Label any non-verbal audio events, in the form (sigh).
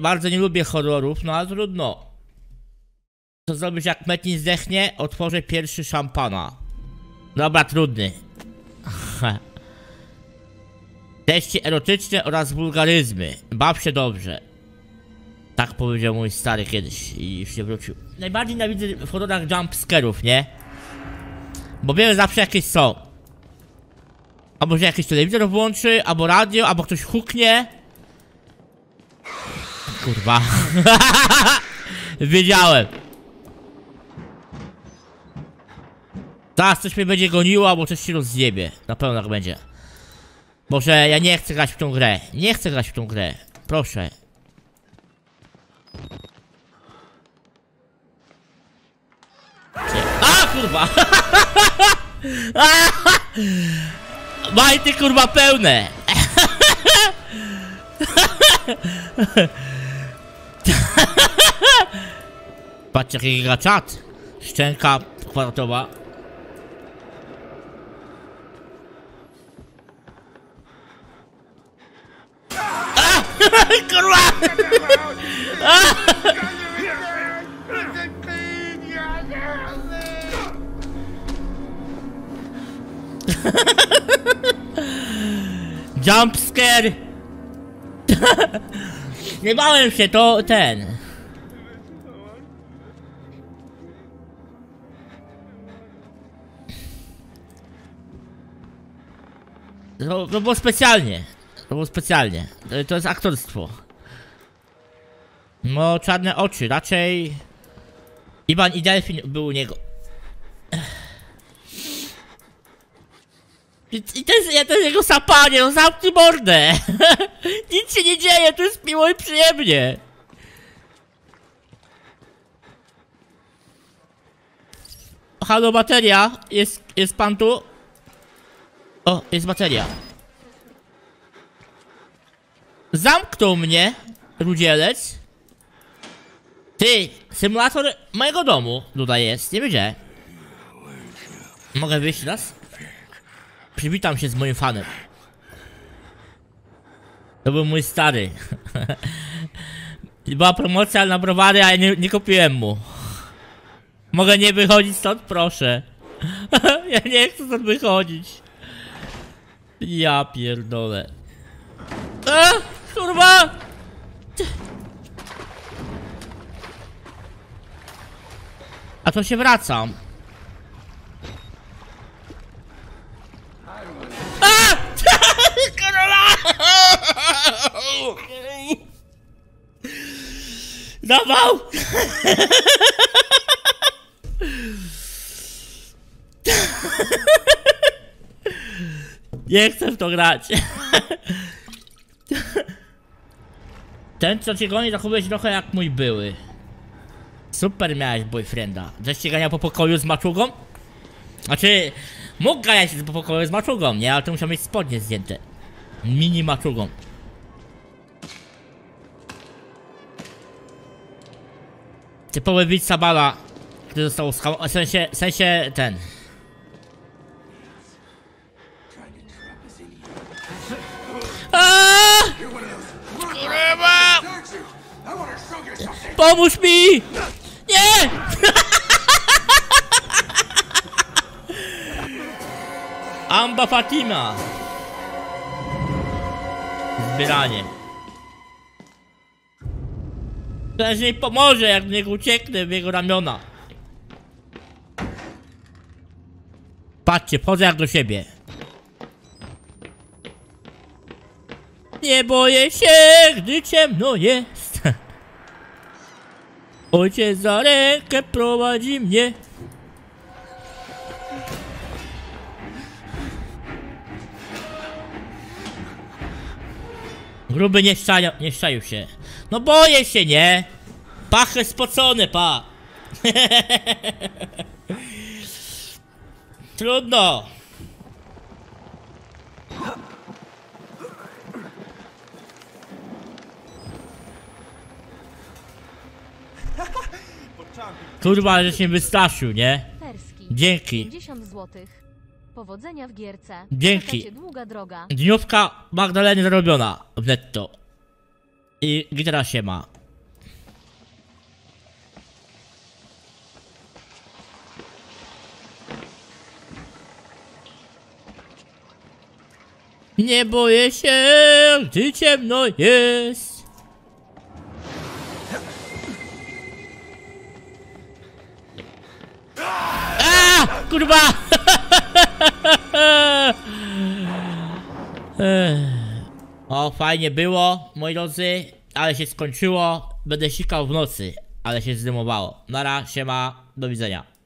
Bardzo nie lubię horrorów, no ale trudno. Co zrobić jak Metin zdechnie? Otworzę pierwszy szampana. Dobra, trudny. (laughs) Teści erotyczne oraz wulgaryzmy. Baw się dobrze. Tak powiedział mój stary kiedyś i już nie wrócił. Najbardziej nienawidzę w horrorach jumpscarów, nie? Bo wiele zawsze jakieś są. Albo że jakiś telewizor włączy, albo radio, albo ktoś huknie. Kurwa. (laughs) Wiedziałem. Teraz coś mnie będzie goniło, albo coś się rozjebie. Na pewno tak będzie. Może ja nie chcę grać w tą grę. Nie chcę grać w tą grę. Proszę. A kurwa! (laughs) Majty kurwa pełne! (laughs) Patrzcie jaki giga czat. Szczęka kwadratowa. A! (laughs) Kurwa! Jumpscare! (laughs) Nie bałem się, to ten. To, to było specjalnie. To było specjalnie. To, to jest aktorstwo. No, czarne oczy, raczej... Iwan i Delfin był u niego. I, i to, jest, to jest jego sapanie, no zamknij mordę! (laughs) Nic się nie dzieje, to jest miło i przyjemnie! Halo, bateria? Jest, jest pan tu? O, jest bateria. Zamknął mnie, rudzielec. Ty, symulator mojego domu tutaj jest, nie wiedziałem. Mogę wyjść raz? Przywitam się z moim fanem. To był mój stary. (laughs) Była promocja na browary, ale nie, nie kupiłem mu. Mogę nie wychodzić stąd, proszę. (laughs) ja nie chcę stąd wychodzić. Ja pierdolę. A, kurwa! A to się wracam. A! (laughs) Kurwa! (laughs) Nie chcę w to grać. Ten, co cię goni, zachowuje się trochę jak mój były. Super miałeś boyfrienda. Że ścigania po pokoju z maczugą? Znaczy, mógł ganiać po pokoju z maczugą, nie? Ale to musiał mieć spodnie zdjęte. Mini maczugą. Typowy widz Sabala, który został. W sensie, w sensie ten. Kurwa! Pomóż mi! Nie! (laughs) Amba Fatima! Zbieranie. Teraz jej pomoże, jak w niego ucieknę w jego ramiona. Patrzcie, wchodzę jak do siebie. Nie boję się, gdy ciemno jest. (laughs) Ojciec za rękę prowadzi mnie. Gruby nie szczają, nie szczaił się. No boję się, nie? Pachy spocone, pa. (laughs) Trudno. Kurwa, żeś mnie wystraszył, nie? Perski. Dzięki. 50 zł. Powodzenia w gierce. Dzięki. Czeka długa droga. Dniówka Magdaleny zarobiona w netto. I gitara się ma. Nie boję się, gdy ciemno jest. Kurwa! O, fajnie było, moi drodzy, ale się skończyło. Będę sikał w nocy, ale się zdymowało. Nara, siema, do widzenia.